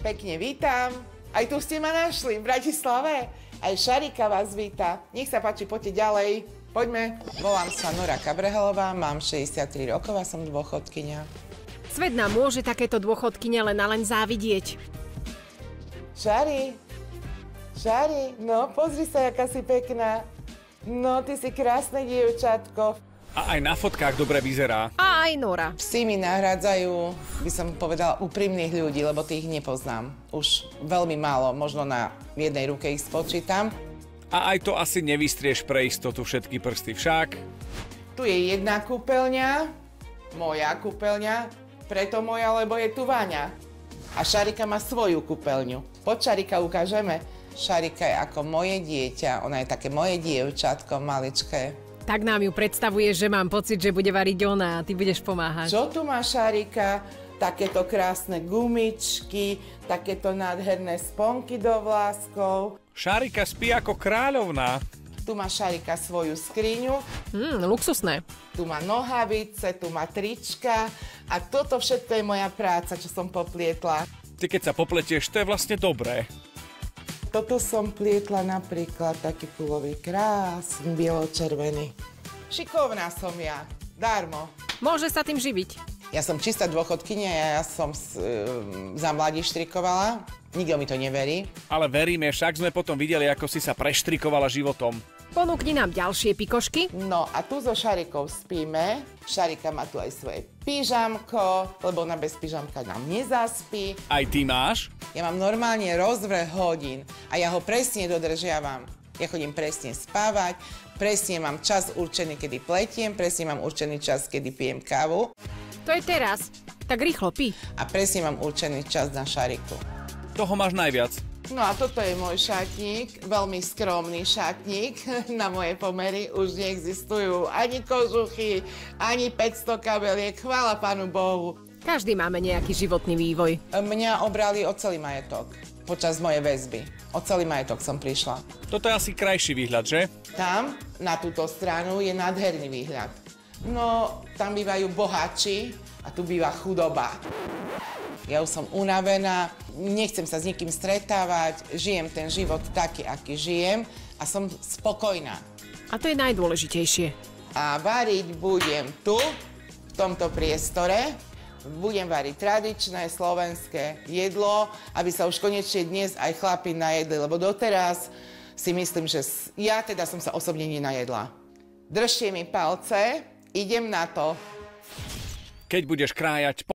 Pekne vítam. Aj tu ste ma našli, v Bratislave. Aj Šarika vás víta. Nech sa páči, poďte ďalej. Poďme. Volám sa Nora Kabrehelová, mám 63 rokov a som dôchodkynia. Svet nám môže takéto dôchodkyne len a len závidieť. Šari, Šari, no pozri sa, jaká si pekná. No, ty si krásne dievčatko. A aj na fotkách dobre vyzerá. A aj Nora. Psi mi nahradzajú, by som povedala, úprimných ľudí, lebo tých nepoznám. Už veľmi málo, možno na jednej ruke ich spočítam. A aj to asi nevystrieš pre istotu všetky prsty však. Tu je jedna kúpeľňa, moja kúpeľňa, preto moja, lebo je tu Váňa. A Šarika má svoju kúpeľňu. Poď Šarika ukážeme. Šarika je ako moje dieťa, ona je také moje dievčatko maličké. Tak nám ju predstavuje, že mám pocit, že bude variť ona a ty budeš pomáhať. Čo tu má Šarika? Takéto krásne gumičky, takéto nádherné sponky do vláskov. Šárika spí ako kráľovná. Tu má Šarika svoju skriňu, Hmm, luxusné. tu má nohavice, tu má trička a toto všetko je moja práca, čo som poplietla. Ty keď sa popletieš, to je vlastne dobré. Toto som plietla napríklad taký pulový krásny, bielo-červený. Šikovná som ja, darmo. Môže sa tým živiť. Ja som čistá dôchodkynia, ja som s, e, za mladí štrikovala, nikto mi to neverí. Ale veríme, však sme potom videli, ako si sa preštrikovala životom. Ponúkni nám ďalšie pikošky. No a tu so Šarikou spíme. Šarika má tu aj svoje pyžamko, lebo ona bez pyžamka nám nezaspí. Aj ty máš? Ja mám normálne rozvrh hodín a ja ho presne dodržiavam. Ja chodím presne spávať, presne mám čas určený, kedy pletiem, presne mám určený čas, kedy pijem kávu To je teraz. Tak rýchlo pí. a presne mám určený čas na šariku. Toho máš najviac. No a toto je môj šatník, veľmi skromný šatník. Na moje pomery už neexistujú ani kožuchy, ani 500 kabeliek, chvála Pánu Bohu. Každý máme nejaký životný vývoj. Mňa obrali o celý majetok počas mojej väzby. O celý majetok som prišla. Toto je asi krajší výhľad, že? Tam, na túto stranu, je nádherný výhľad. No, tam bývajú bohači a tu býva chudoba. Ja už som unavená, nechcem sa s nikým stretávať, žijem ten život taký, aký žijem a som spokojná. A to je najdôležitejšie. A variť budem tu, v tomto priestore. Budem variť tradičné slovenské jedlo, aby sa už konečne dnes aj chlapi najedli, lebo doteraz si myslím, že ja teda som sa osobne nenajedla. Držte mi palce, idem na to. Keď budeš krájať,